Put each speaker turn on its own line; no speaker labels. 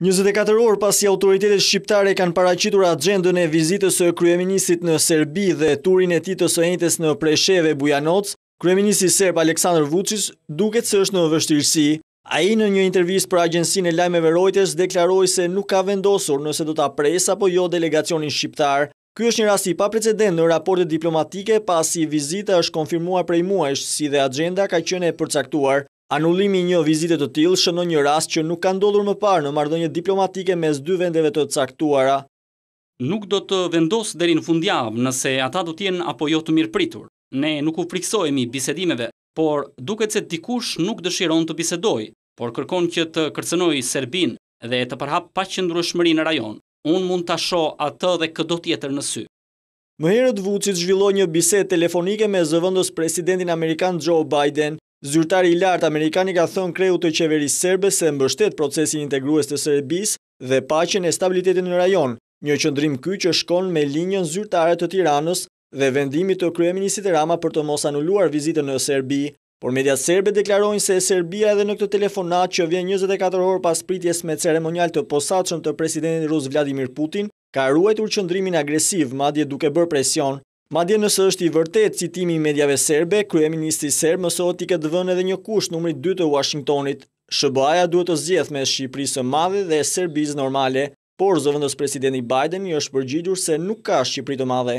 Njëzet e katër orë pasi autoritetet shqiptare kanë paraqitur axhendën e vizitës së kryeministrit në Serbi dhe turin e tij të së enjtes në Preshevë e Bujanoc, kryeministri serb Aleksandar Vuçiç duket se është në vështirësi. Ai në një intervistë për agjencinë e lajmeve Reuters deklaroi se nuk ka vendosur nëse do ta presë apo jo delegacionin shqiptar. Ky është një rast i paprecedent në raportet diplomatike pasi vizita është konfirmuar prej muajsh si dhe axhenda ka qenë e përcaktuar. Anullimi i një vizite të tillë shënon një rast që nuk ka ndodhur më parë në marrëdhënie diplomatike mes dy vendeve të caktuara.
Nuk do të vendos deri në fundjavë nëse ata do të jenë apo jo të mirëpritur. Ne nuk u frikësohemi bisedimeve, por duket se dikush nuk dëshiron të bisedojë, por kërkon që të kërcënojë Serbinë dhe të përhapë paqëndrueshmëri në rajon. Unë mund ta shoh atë dhe këdo tjetër në sy.
Më herët Vuçiç zhvilloi një bisedë telefonike me zëvendës-presidentin amerikan Joe Biden. Zyrtari i lartë amerikan i ka thënë kreut të qeverisë serbe se mbështet procesin integrues të Serbisë dhe paqen e stabilitetin në rajon, një qëndrim ky që shkon me linjën zyrtare të Tiranës dhe vendimit të kryeministrit Rama për të mos anuluar vizitën në Serbi. Por mediat serbe deklarojnë se Serbia edhe në këtë telefonatë që vjen njëzet e katër orë pas pritjes me ceremonial të posaçëm të presidentit rus Vladimir Putin, ka ruajtur qëndrimin agresiv, madje duke bërë presion. Madje nëse është i vërtetë citimi i mediave serbe, kryeministri serb mësohet t'i ketë vënë edhe një kusht numrit dy të Uashingtonit, SHBA-ja duhet të zgjedhë mes Shqipërisë së Madhe dhe Serbisë normale, por zëvendëspresidenti Biden i është përgjigjur se nuk ka Shqipëri të Madhe.